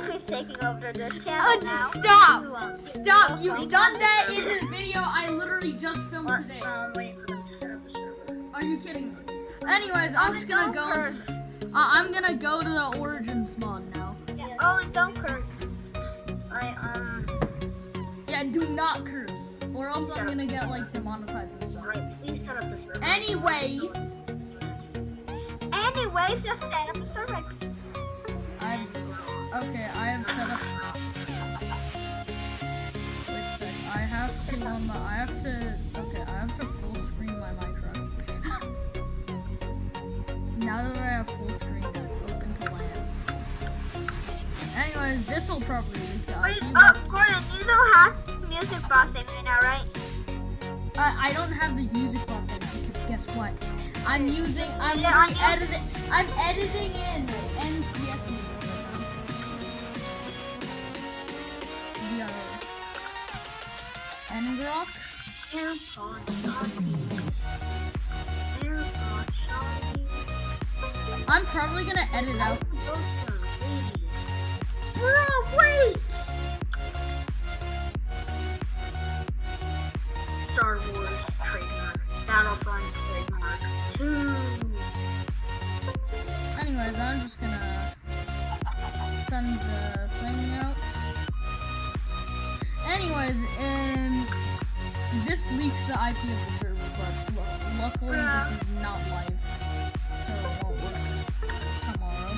guys, what's up? Wolf is taking over the channel Uh, now. stop! Stop! You've done that in the video I literally just filmed What? today. Um, waiting for them to set up a server. Are you kidding me? Anyways, I'm just gonna go. curse. Into, uh, I'm gonna go to the Origins mod now. Yeah. Oh, and don't curse. I, um, Yeah, do not curse, or else I'm gonna get like demonetized and stuff. alright, please set up the server. Anyways, Anyways, just set up a server. Okay. I have set up. Wait a sec. I have to um. I have to. Okay. I have to full screen my Minecraft. now that I have full screen it, open to land. Anyways, this will probably leak out. Wait, You oh, Gordon, you don't have music box in right now, right? I, I don't have the music button because guess what? I'm using. I'm on editing. I'm editing in Engrock. AirPod Shotty. AirPod Shotty. I'm probably gonna edit out. Bro, wait! Star Wars trademark. Battlefront trademark. Two. Anyways, I'm just gonna send the thing out. Anyways, um, this leaks the IP of the server, but lu- luckily this is not live, so it won't work tomorrow.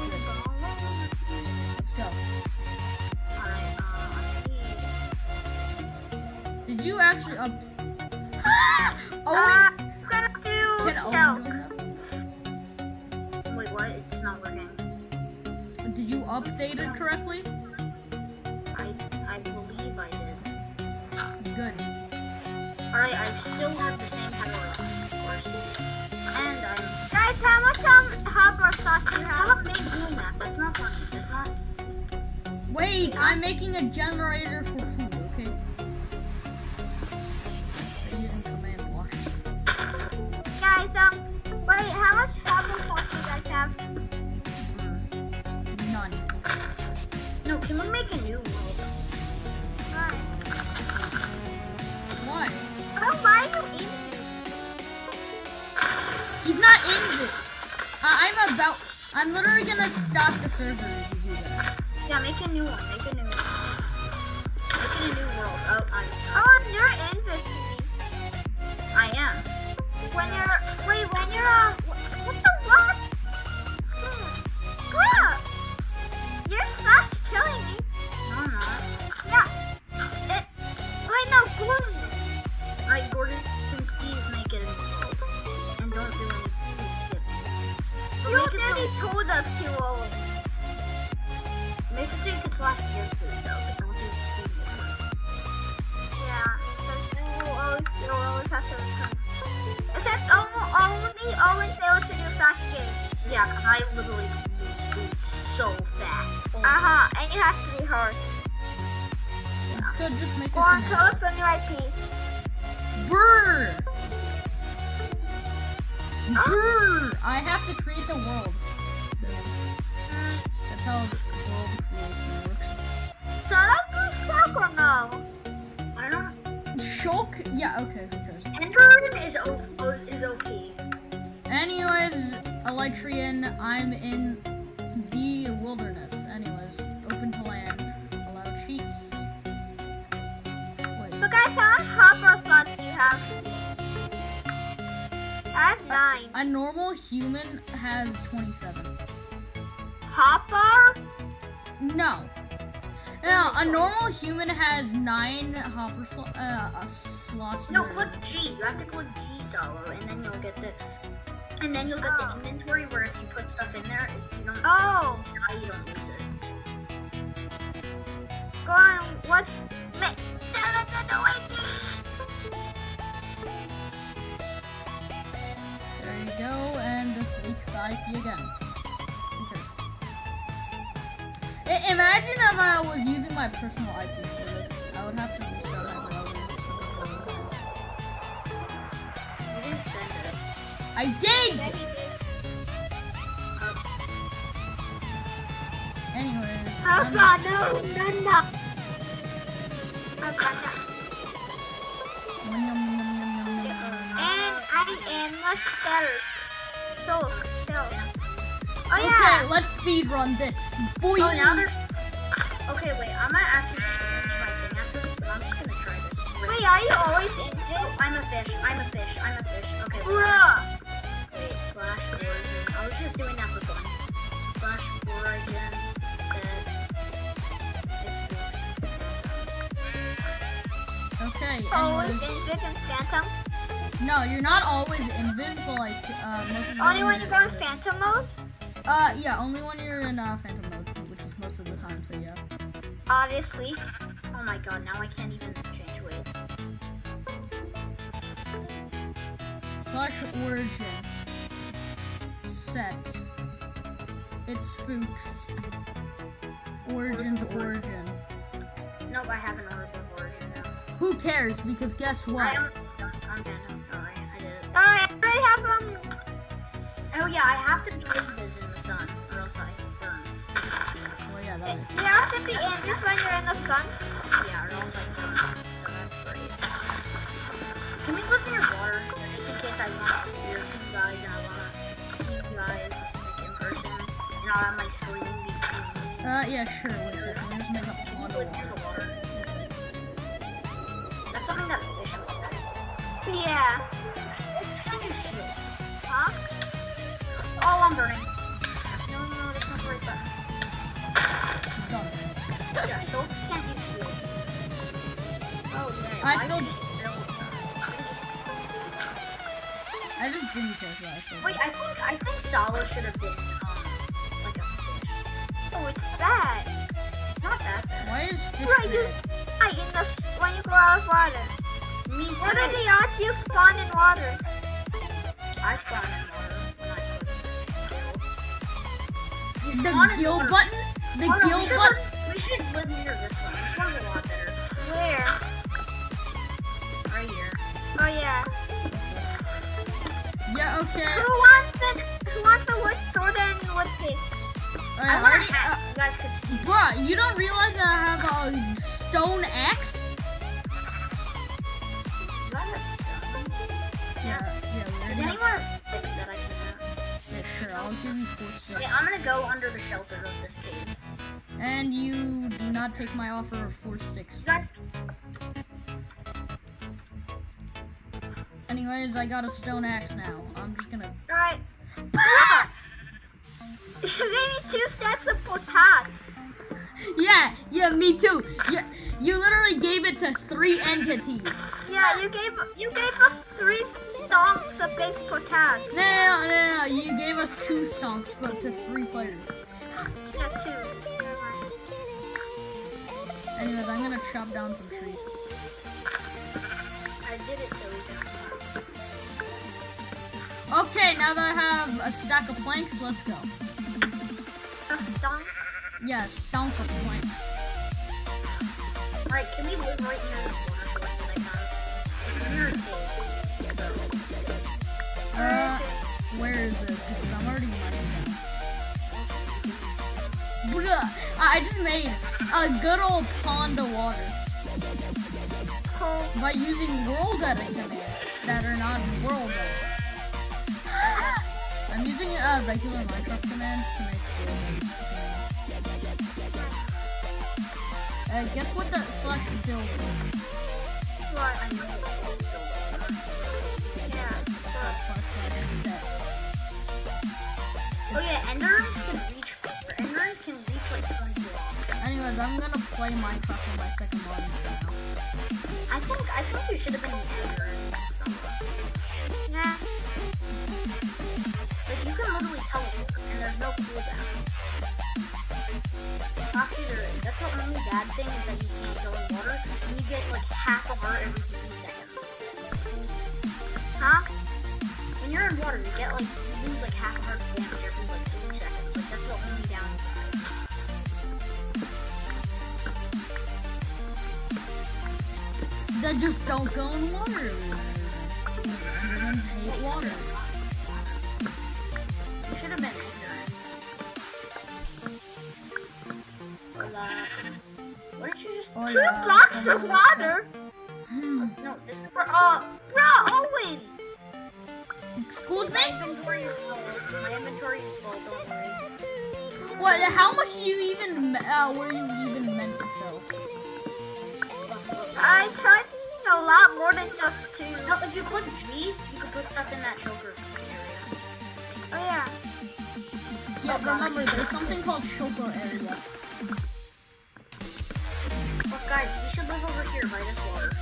So. Let's go. Did you actually up? Owen, I'm gonna do can silk. Owen do wait, what? It's not working. Did you update it correctly? Alright, I still have the same power, of course. And I'm Guys, how much um hopper sauce do you How have? about make blue map? That's not fun. That's not. Wait, I'm making a generator for food. Okay. I'm using command blocks. Guys, um, wait, how much hopper sauce do you guys have? He's it. Uh, I'm about. I'm literally gonna stop the server if you do that. Yeah, make a new one. Make a new one. Make a new world. Oh, I'm stuck. Oh, you're into me. I am. When you're, wait, when you're, uh, already so, told us to, Owen. make it so you can slash give food though, but don't do food maker. Yeah, because then you always, you always have to return. Except only, only Owen's able to do slash gives. Yeah, 'cause I literally lose food so fast. Oh, Uh-huh, and you have three hearts. yeah. So just make Go on, it. tell us when you IP. Brr. Brr. I have to create the world. That's how the world works. Should I do Shulk or no? I don't Shulk? Yeah. Okay. Who cares? Enderian is O is OP. Anyways, Elytrian, I'm in the wilderness. Anyways, open to land, allow cheats. Wait, guys, how much hopper slots do you have? I have nine. a normal human has 27. Hopper? No. No, a normal human has nine hopper slo- uh, uh, slots. No, click G. You have to click G solo, and then you'll get the, and then you'll get Oh. the inventory where if you put stuff in there, if you don't, Oh. now you don't use it. If I was using my personal IP. I would have to restart my browser. You didn't send it. I did! Alpha, no, no. And I am a self. Silk. Oh Okay, yeah. let's speed run this. Boy. Oh. Okay, wait. I might actually change my thing after this, but I'm just gonna try this. Wait, are you always in Oh. I'm a fish. I'm a fish. I'm a fish. Okay. Wait, Bruh. wait slash origin. I was just doing that for fun. Slash origin set. It's boost. Okay. Always anyways. invis and phantom. No, you're not always invisible like uh, most of the Only when you go in phantom mode. Uh, yeah, only when you're in uh, phantom mode, which is most of the time. So yeah. Obviously. Oh my god, now I can't even change weight. Slash origin. Set. It's Fuchs. Origins origin. Nope, I have an origin origin now. Who cares? Because guess I what? am. I'm phantom. Alright, I did it. Oh, I already have um. Oh yeah, I have to be invis in the sun, when you're in the sun. Yeah, or else I. So that's great. Can we live near water? So just in case I want to hear you guys and I want to see you guys like in person, I'll have my screen. Uh, yeah, sure. Wait, I think I think Salo should have been um like a fish. Oh, it's bad. It's not that bad. Why is fish Right, you. I in the s- when you go out of water. Me What are too. the odds you spawn in water? I spawn in water when I click kill. The spawn gill water. button? The Oh, gill we should button? live- we should live near this one. This one's a lot better. Where? Right here. Oh yeah. Yeah, okay. Who wants an Who wants a wood sword and wood pick? I I want already, a hat. uh, you guys could see. bruh, you don't realize that I have a stone axe? You guys have stone. Yeah, yeah, we Is already have- anywhere fix that I can have? Yeah, sure, I'll give you four sticks. Okay, I'm gonna go under the shelter of this cave. And you do not take my offer of four sticks. You guys, Anyways, I got a stone axe now. I'm just gonna. Alright. You gave me two stacks of potatoes. Yeah, yeah, me too. Yeah, you literally gave it to three entities. Yeah, you gave you gave us three stonks of big potatoes. No, no, no, no, you gave us two stonks, but to three players. Yeah, two. Anyways, I'm gonna chop down some trees. Okay, now that I have a stack of planks, let's go. A stonk. Yes, stonk of planks. Alright, can we live right near this water source that I found? It's near a cave, so it's good. Uh, where is it? 'Cause I'm already mining down. Bruh, I I just made a good old pond of water by using world edit commands that are not world edit. I'm using uh, regular Minecraft commands to make world edit commands. Uh, guess what the slash build is? What? I know it's so good. Yeah. Uh, slash set. Oh yeah, Enderians can reach, Enderians can reach like 20 blocks. Anyways, I'm gonna play Minecraft on my second monitor now. I think, I think we should have been Enderians somewhere. Nah. There's no cooldown. Actually, there is. That's the only bad thing is that you can't go in water, and you get like half a heart every three seconds. Huh? When you're in water, you get like, you lose like half a heart of damage every like three seconds. Like, that's the only downside. Then just don't go in water. Endermans hate water. You should have been two uh, blocks of water? Hmm. No, this is for, uh, Bro, Owen! Excuse my me? inventory is full. My inventory is full, don't worry. What? How much do you even uh, were you even meant to fill? I tried a lot more than just two. No, if you click G, you can put stuff in that choker area. Oh yeah. Yeah, remember there's something called choker area. Guys, we should live over here by this water.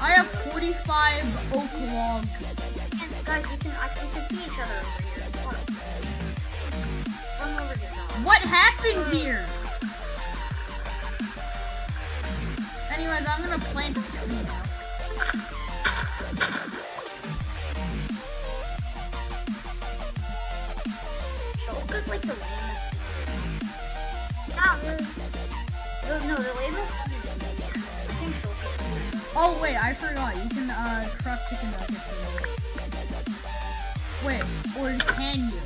I have 45 oak logs. And guys, we can I, we can see each other over here. Come over here. What happened here? Anyways, I'm gonna plant a tree now. Like the lamest. Not really. No, lamest one is I think is. Oh wait, I forgot. You can uh craft chicken nuggets. in this. Wait, or can you?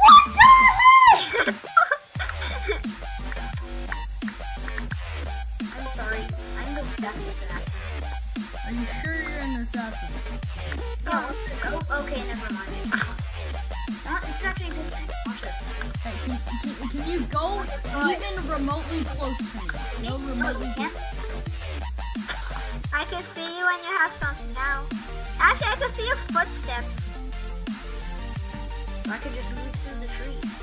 What the heck? I'm sorry. I'm the best assassin. Are you sure you're an assassin? Oh, okay, never mind. This is actually a good thing. Watch this. Hey, can, can, can you go even remotely close to me? No, No remotely you can't. I can see you when you have something now. Actually, I can see your footsteps. So I could just move through the trees.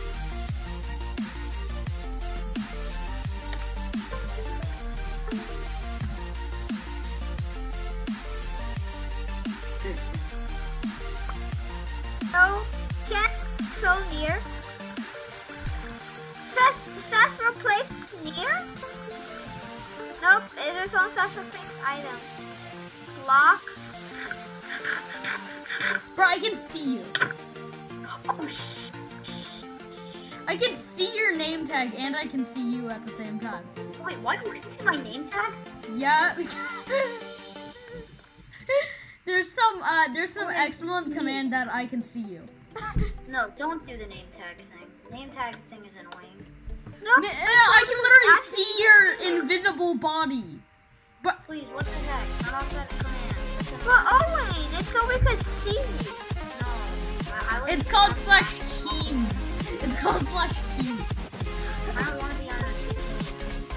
I can see you at the same time. Wait, what? You can see my name tag? Yeah. there's some uh there's some excellent command that I can see you. No, don't do the name tag thing. Name tag thing is annoying. Nope. N- uh, I can literally see your invisible body. But please, what the heck? Turn off that command. But Owen, it's so we could see you. No. I, I It's called slash team. It's called slash team. I don't want to be on a team.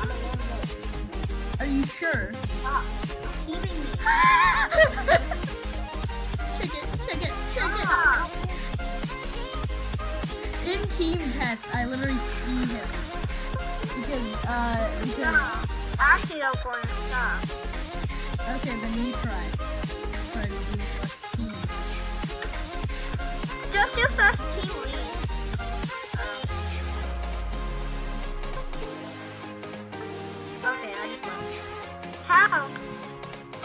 I'm a lone wolf. Are you sure? Stop. Teaming me. check it, check it, check it. Ah, In team test, I literally see him. Because, uh, because, no. Actually, I'm going to stop. okay, then you try. Try to do slash team. Just do such team leads. Left.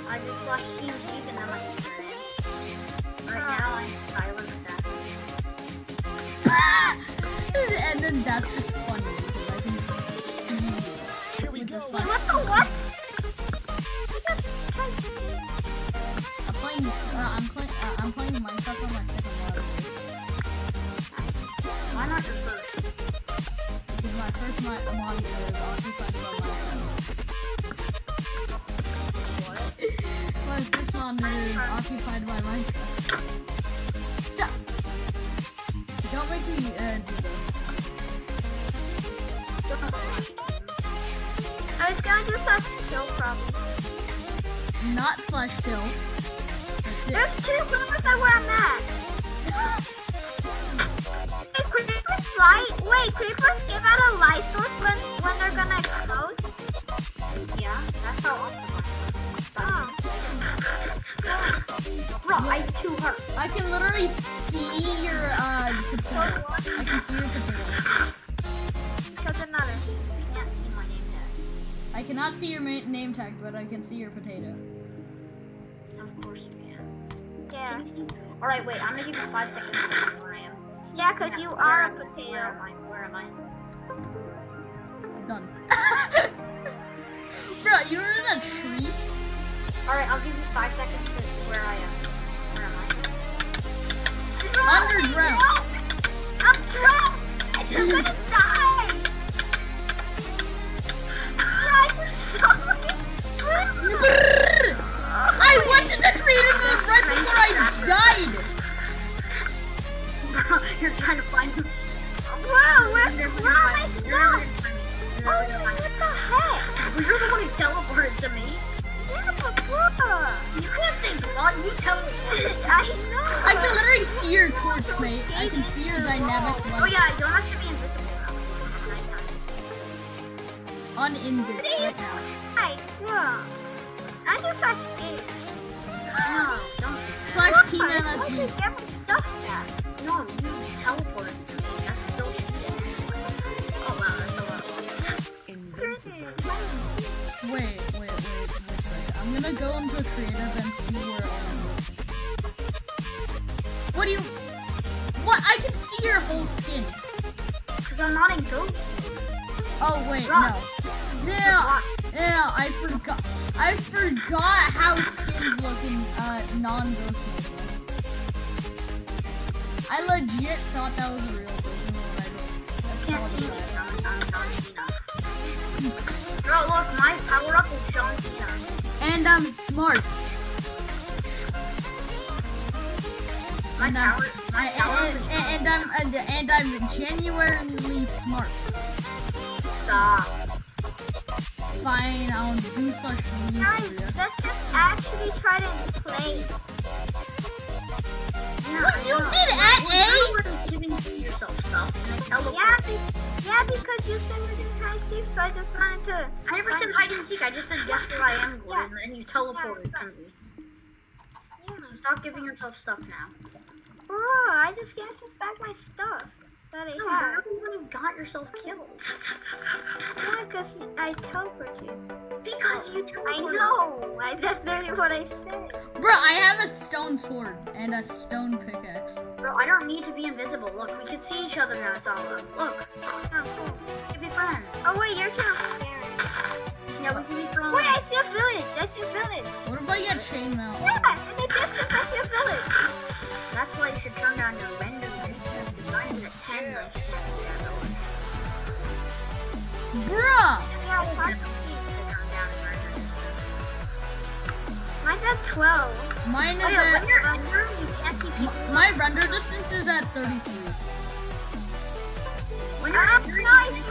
I did slash team leave and then my username. Right now, I'm silent assassin. and then that's just funny because I can see. Here we the go. What the what? I just tried I'm playing, uh, I'm playing, uh, I'm playing Minecraft on my second. Nice. Why not your first? Because my first mi- monitor is occupied by Minecraft. What? Monitor is occupied by Minecraft. Stop! Don't make me uh, do this. I was gonna do such kill problem. Not slash kill. There's two creepers that where I'm at. Hey, creepers fly. Wait, creepers give out a light source when when they're gonna explode. Yeah, that's how Optifine works. Bro, I have two hearts. I can literally see your uh potato. I can see your potato. Just another. You can't see my name tag. I cannot see your ma- name tag, but I can see your potato. Of course you can. Yeah. All right, wait. I'm gonna give you five seconds to tell where I am. Yeah, cause you Where are a am- Where potato. am I? Where am I? Done. Bro, you're in a tree. All right, I'll give you five seconds to where I am. Where am I? Underground. I'm drunk. I'm mm. gonna die. Stop fucking. Brrr. I went in the creative mode right before I died. Bro, you're trying to find him. Wow, where's where are my stuff? Oh, what the heck? Well, you're the one who teleported to me. God, you teleported. I know. I can literally see your torch, mate. I can see your dynamic Oh yeah, I don't have to be invisible now. so it's nighttime. Uninvis right now. I just saw scared. No, don't do Slash Why? T Why did get my stuff back? No, you teleported to me. That's still cheating. Oh wow, that's a lot. Wait, wait, wait, wait a second. I'm gonna go into creative and see where of this. What do you? What? I can see your whole skin. Because I'm not in ghost. Oh wait, Rock. no. Yeah, yeah. I forgot. I forgot how skins look in uh, non-ghost. I legit thought that was a real person I just. I Can't see me. I'm, I'm John Cena. Bro, look, my power up is John Cena. And I'm smart. And I'm, and, and, and, and I'm and, I'm genuinely smart. Stop. Fine, I'll do such Guys, let's just actually try to play. Yeah, What, you did at you're A? the one giving yourself stuff, and. Yeah, be- yeah, because you said we're doing high seas, so I just wanted to. I never said hide and seek. I just said guess where I am, Yeah. Gordon, and you teleported to me. Yeah. So stop giving yourself stuff now. Bro, I just get back my stuff that I No, the one who got yourself killed. Yeah, because I teleport you. Because you teleported. I know. I, that's literally what I said. Bro, I have a stone sword and a stone pickaxe. Bro, I don't need to be invisible. Look, we can see each other now, Sala. Look, Oh, cool. we can be friends. Oh wait, you're kind of scary. Yeah, we can be friends. Wait, I see a village. I see a village. What about your chainmail? Yeah, in the distance I see a village. That's why you should turn down your render distance, because mine is at 10 nice Bruh! Yeah, Mine's at 12. Mine Oh is yeah, when at you're under, you can't see people. my render distance is at 33. When you're nice,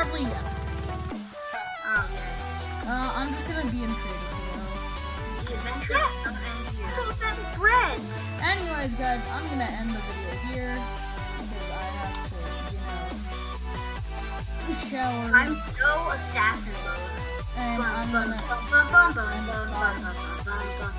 Probably yes. Oh, okay. Uh, I'm just gonna be in creative. The adventure Yeah. is gonna end here. Apples and breads. Anyways, guys, I'm gonna end the video here because I have to, you know, shower to go assassin mode. and Bum, I'm bum, gonna. bum, bum, bum, bum, bum, bum, bum.